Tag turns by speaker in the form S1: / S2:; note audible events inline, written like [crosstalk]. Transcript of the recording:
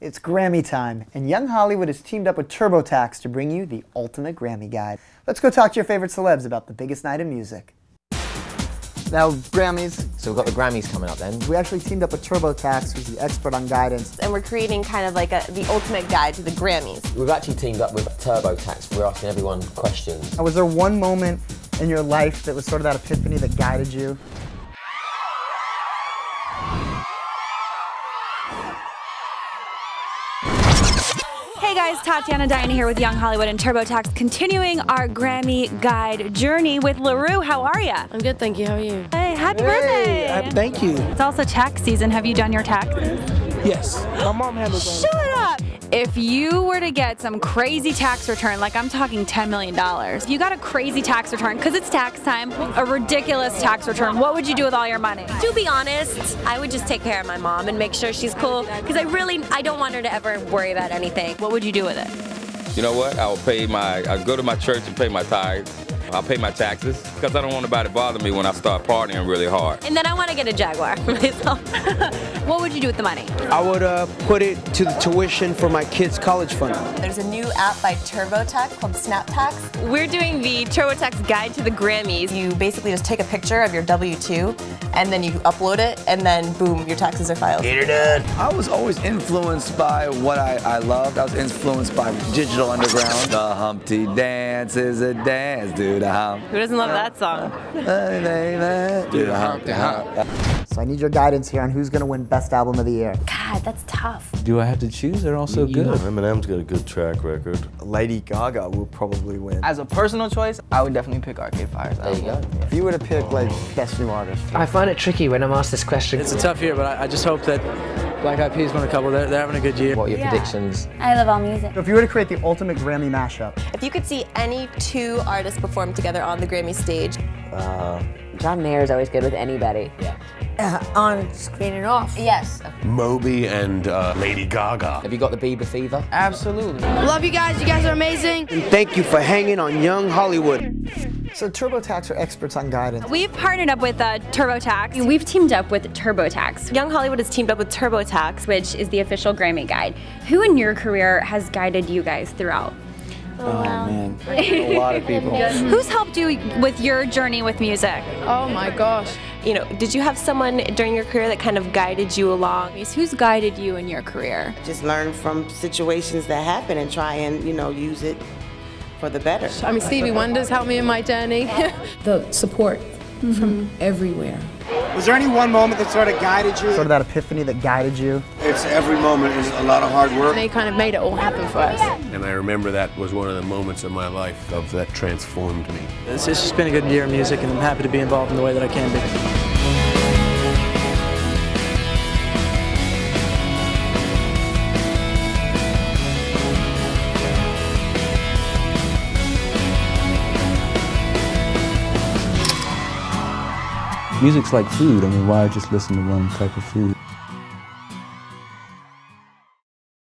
S1: It's Grammy time, and Young Hollywood has teamed up with TurboTax to bring you the ultimate Grammy guide. Let's go talk to your favorite celebs about the biggest night in music. Now, Grammys,
S2: So we've got the Grammys coming up then.
S1: we actually teamed up with TurboTax, who's the expert on guidance.
S3: and we're creating kind of like a, the ultimate guide to the Grammys.
S2: We've actually teamed up with TurboTax. We're asking everyone questions.
S1: Now, was there one moment in your life that was sort of that epiphany that guided you?
S4: Hey guys, Tatiana Diana here with Young Hollywood and TurboTax, continuing our Grammy guide journey with LaRue. How are ya?
S3: I'm good, thank you. How are you?
S4: Hey, happy birthday!
S5: Uh, thank you.
S4: It's also tax season. Have you done your taxes?
S5: Yes. My mom handles all
S4: Shut up! If you were to get some crazy tax return, like I'm talking $10 million, if you got a crazy tax return, because it's tax time, a ridiculous tax return, what would you do with all your money?
S3: To be honest, I would just take care of my mom and make sure she's cool because I really I don't want her to ever worry about anything.
S4: What would you do with it?
S6: You know what? I'll pay my, I'll go to my church and pay my tithes. I'll pay my taxes because I don't want nobody to bother me when I start partying really hard.
S3: And then I want to get a Jaguar [laughs] myself. [laughs]
S4: What would you do with the money?
S5: I would uh, put it to the tuition for my kids' college fund.
S3: There's a new app by TurboTax called SnapTax. We're doing the TurboTax guide to the Grammys. You basically just take a picture of your W-2 and then you upload it and then boom, your taxes are filed.
S7: I was always influenced by what I, I loved. I was influenced by Digital Underground. The Humpty Dance is a dance, dude. the.
S3: Who doesn't love that song?
S7: Hey, baby, Do the Humpty Hump.
S1: So I need your guidance here on who's going to win Best Album of the Year.
S3: God, that's tough.
S8: Do I have to choose? They're all so good.
S9: Eminem's got a good track record.
S5: Lady Gaga will probably win.
S10: As a personal choice, I would definitely pick Arcade Fire's
S2: There you go.
S1: If you were to pick like Best New Artist,
S11: I find it tricky when I'm asked this question.
S10: It's a tough year, but I, I just hope that Black Eyed Peas won a couple. They're, they're having a good year.
S2: What are your predictions?
S4: I love all music.
S1: so if you were to create the ultimate Grammy mashup,
S3: If you could see any two artists perform together on the Grammy stage,
S11: John Mayer is always good with anybody. Yeah.
S3: On screen and off. Yes.
S9: Moby and uh, Lady Gaga.
S2: Have you got the Bieber fever?
S10: Absolutely.
S3: Love you guys. You guys are amazing.
S5: And thank you for hanging on Young Hollywood.
S1: So TurboTax are experts on guidance.
S4: We've partnered up with uh, TurboTax. We've teamed up with TurboTax,
S3: Young Hollywood has teamed up with TurboTax.
S4: which is the official Grammy guide. Who in your career has guided you guys throughout?
S7: Oh, man. [laughs] A lot of people.
S4: Who's helped you with your journey with music?
S3: Oh my gosh. You know, did you have someone during your career that kind of guided you along?
S4: Who's guided you in your career?
S11: Just learn from situations that happen and try and, you know, use it for the better.
S3: I mean, Stevie Wonder's helped me in my journey. [laughs]
S12: the support from mm-hmm. everywhere.
S5: Was there any one moment that sort of guided you?
S1: Sort of that epiphany that guided you.
S9: It's every moment is a lot of hard work.
S3: they kind of made it all happen for us.
S9: And I remember that was one of the moments of my life of that transformed me.
S10: It's, it's just been a good year of music, and I'm happy to be involved in the way that I can be.
S8: Music's like food. I mean, why just listen to one type of food?